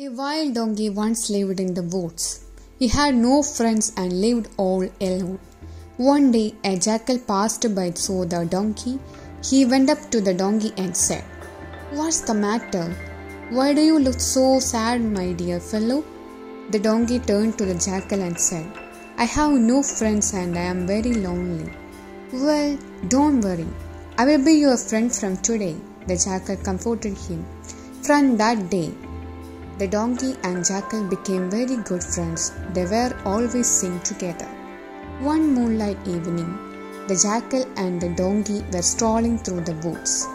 A wild donkey once lived in the woods. He had no friends and lived all alone. One day a jackal passed by saw the donkey. He went up to the donkey and said, What's the matter? Why do you look so sad, my dear fellow? The donkey turned to the jackal and said, I have no friends and I am very lonely. Well, don't worry. I will be your friend from today. The jackal comforted him. From that day, the donkey and jackal became very good friends. They were always seen together. One moonlight evening, the jackal and the donkey were strolling through the woods.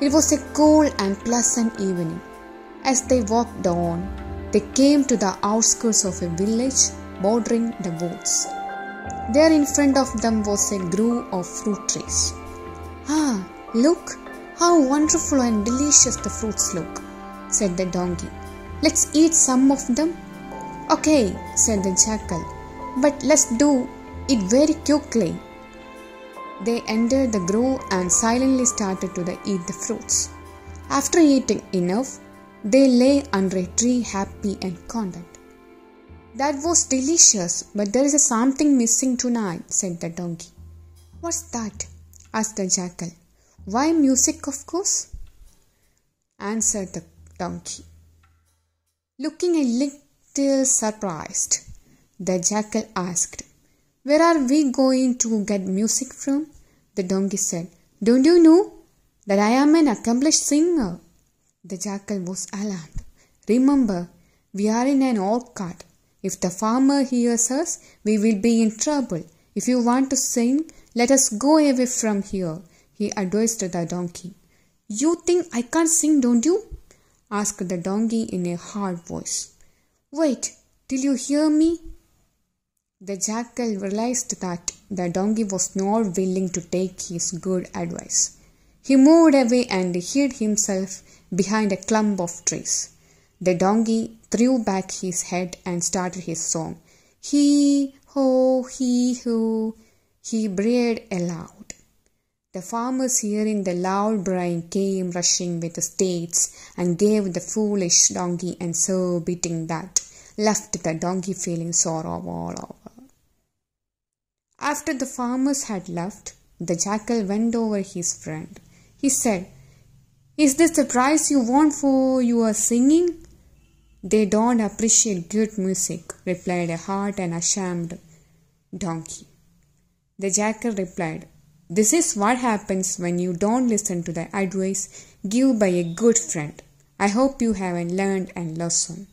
It was a cool and pleasant evening. As they walked on, they came to the outskirts of a village bordering the woods. There in front of them was a grove of fruit trees. Ah, look how wonderful and delicious the fruits look, said the donkey. Let's eat some of them. Okay, said the jackal, but let's do it very quickly. They entered the grove and silently started to eat the fruits. After eating enough, they lay under a tree happy and content. That was delicious, but there is something missing tonight, said the donkey. What's that? asked the jackal. Why music, of course? answered the donkey. Looking a little surprised, the jackal asked, Where are we going to get music from? The donkey said, Don't you know that I am an accomplished singer? The jackal was alarmed. Remember, we are in an orchard. If the farmer hears us, we will be in trouble. If you want to sing, let us go away from here, he advised the donkey. You think I can't sing, don't you? Asked the donkey in a hard voice. Wait till you hear me. The jackal realized that the donkey was not willing to take his good advice. He moved away and hid himself behind a clump of trees. The donkey threw back his head and started his song. He ho, he ho, he brayed aloud. The farmers, hearing the loud braying, came rushing with the stakes and gave the foolish donkey and so beating that left the donkey feeling sorrow all over. After the farmers had left, the jackal went over his friend. He said, Is this the price you want for your singing? They don't appreciate good music, replied a hurt and ashamed donkey. The jackal replied, This is what happens when you don't listen to the advice given by a good friend. I hope you have learned a lesson.